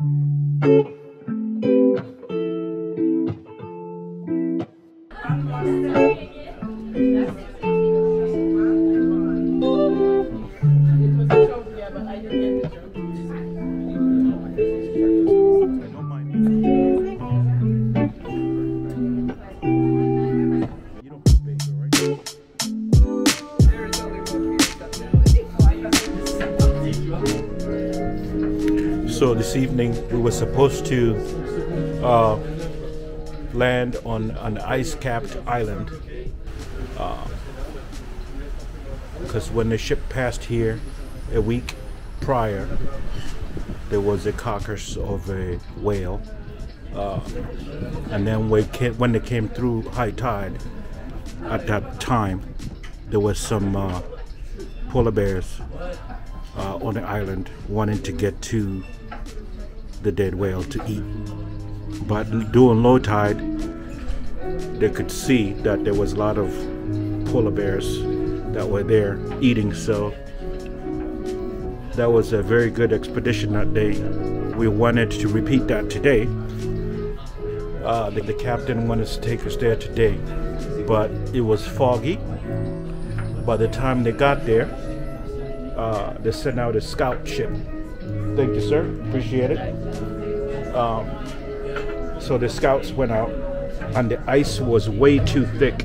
Música So this evening we were supposed to uh, land on an ice-capped island because when the ship passed here a week prior, there was a carcass of a whale, uh, and then when, ca- when they came through high tide, at that time, there was some uh, polar bears uh, on the island wanting to get to the dead whale to eat. But during low tide, they could see that there was a lot of polar bears that were there eating. So that was a very good expedition that day. We wanted to repeat that today. Uh, the, the captain wanted to take us there today, but it was foggy. By the time they got there, uh, they sent out a scout ship. Thank you, sir. Appreciate it. Um, so the scouts went out, and the ice was way too thick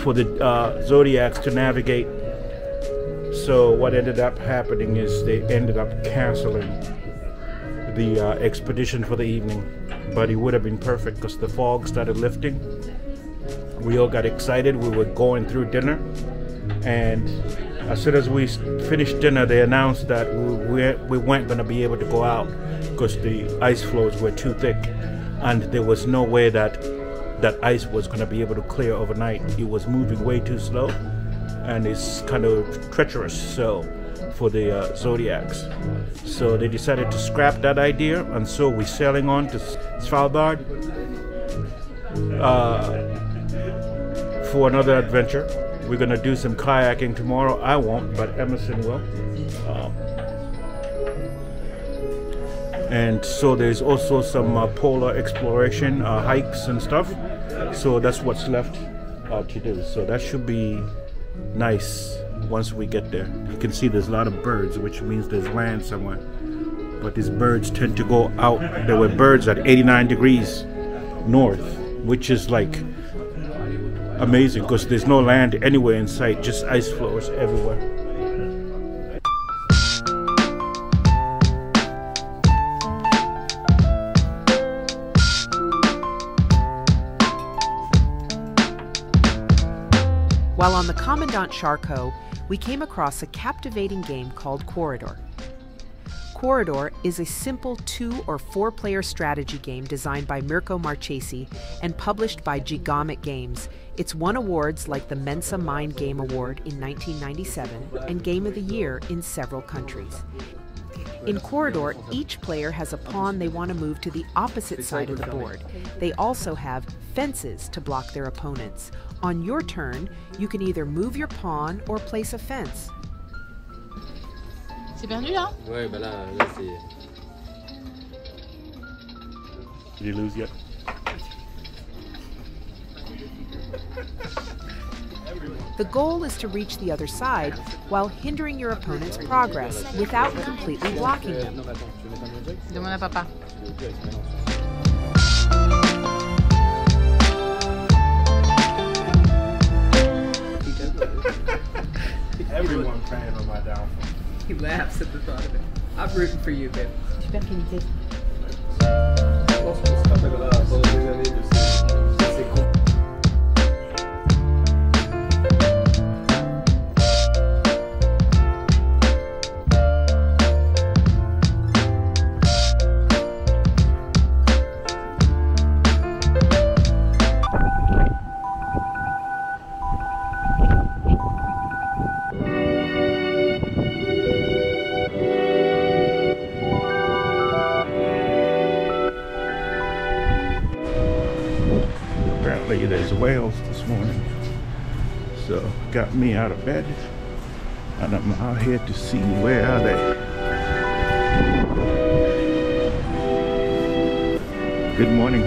for the uh, Zodiacs to navigate. So what ended up happening is they ended up canceling the uh, expedition for the evening. But it would have been perfect because the fog started lifting. We all got excited. We were going through dinner, and as soon as we finished dinner, they announced that we, we, we weren't going to be able to go out because the ice floes were too thick, and there was no way that that ice was going to be able to clear overnight. It was moving way too slow, and it's kind of treacherous. So for the uh, zodiacs, so they decided to scrap that idea, and so we're sailing on to Svalbard uh, for another adventure. We're gonna do some kayaking tomorrow. I won't, but Emerson will. Um, and so there's also some uh, polar exploration uh, hikes and stuff. So that's what's left uh, to do. So that should be nice once we get there. You can see there's a lot of birds, which means there's land somewhere. But these birds tend to go out. There were birds at 89 degrees north, which is like amazing because there's no land anywhere in sight, just ice floes everywhere. While on the Commandant Charcot, we came across a captivating game called Quoridor. Quoridor is a simple two or four player strategy game designed by Mirko Marchesi and published by Gigamic Games. It's won awards like the Mensa Mind Game Award in 1997 and Game of the Year in several countries. In Quoridor, each player has a pawn they want to move to the opposite side of the board. They also have fences to block their opponents. On your turn, you can either move your pawn or place a fence. C'est perdu là Ouais, bah là, là c'est. Did you lose yet? The goal is to reach the other side while hindering your opponent's progress without completely blocking them. Non, mais attends, tu veux mettre un objet Demande à papa. He laughs at the thought of it. I'm rooting for you, babe. There's whales this morning. So got me out of bed. And I'm out here to see where are they. Good morning.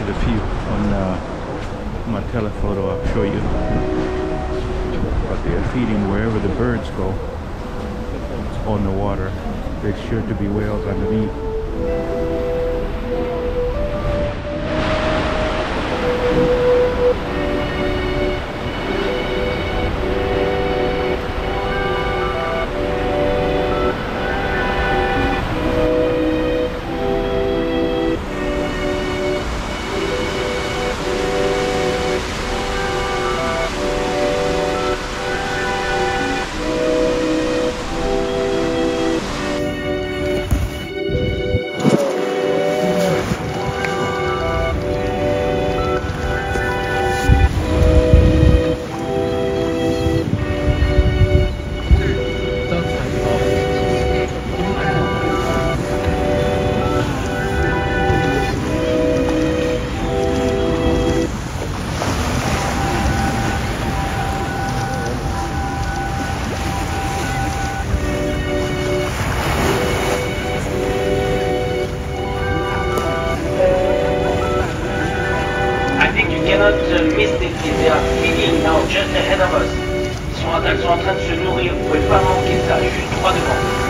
Captured a few on uh, my telephoto. I'll show you. But they're feeding wherever the birds go on the water. There's sure to be whales underneath. Us. Ils sont, en train de se nourrir. Vous pouvez pas manquer ça, juste droit devant.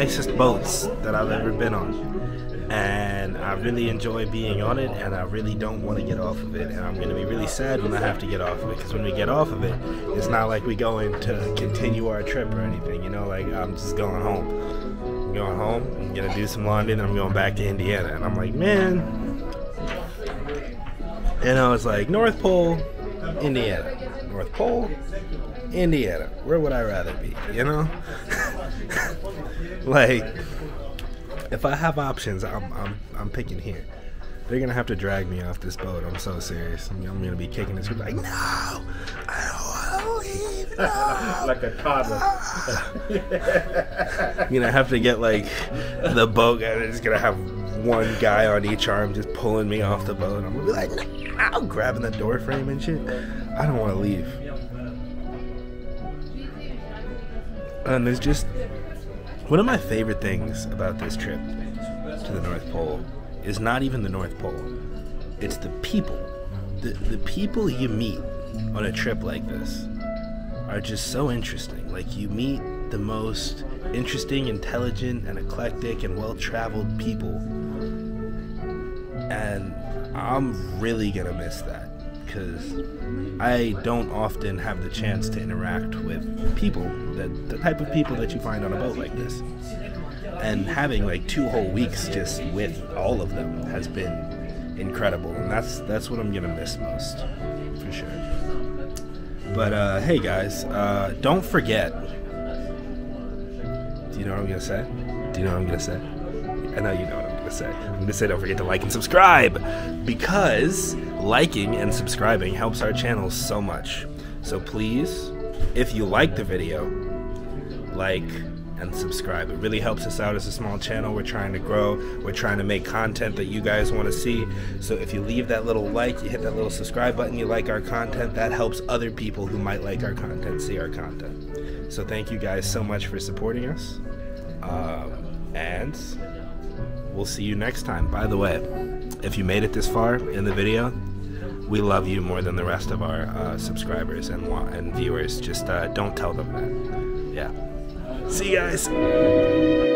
Nicest boats that I've ever been on. And I really enjoy being on it, and I really don't want to get off of it. And I'm going to be really sad when I have to get off of it, because when we get off of it, it's not like we're going to continue our trip or anything. You know, like I'm just going home. I'm going home, I'm going to do some laundry, then I'm going back to Indiana. And I'm like, man. And I was like North Pole, Indiana. North Pole, Indiana. Where would I rather be? You know? like, if I have options, I'm, I'm, I'm picking here. They're gonna have to drag me off this boat. I'm so serious. I'm, I'm gonna be kicking this. Like, no, I don't want to leave. No. Like a toddler. I'm gonna have to get like the boat guy. It's gonna have one guy on each arm just pulling me off the boat. I'm gonna be like, no, grabbing the door frame and shit. I don't want to leave. And there's just one of my favorite things about this trip to the North Pole is not even the North Pole. It's the people. The the people you meet on a trip like this are just so interesting. Like you meet the most interesting, intelligent, and eclectic and well-traveled people. And I'm really gonna miss that because I don't often have the chance to interact with people that the type of people that you find on a boat like this. And having like two whole weeks just with all of them has been incredible, and that's that's what I'm gonna miss most, for sure. But uh, hey guys, uh, don't forget. Do you know what I'm gonna say? Do you know what I'm gonna say? I know you know say. I'm gonna say don't forget to like and subscribe because liking and subscribing helps our channel so much. So please if you like the video, like and subscribe. It really helps us out as a small channel. We're trying to grow. We're trying to make content that you guys want to see. So if you leave that little like, you hit that little subscribe button, you like our content, that helps other people who might like our content see our content. So thank you guys so much for supporting us. Um, and we'll see you next time. By the way, if you made it this far in the video, we love you more than the rest of our uh, subscribers and and viewers. Just uh, don't tell them that. Yeah. See you guys.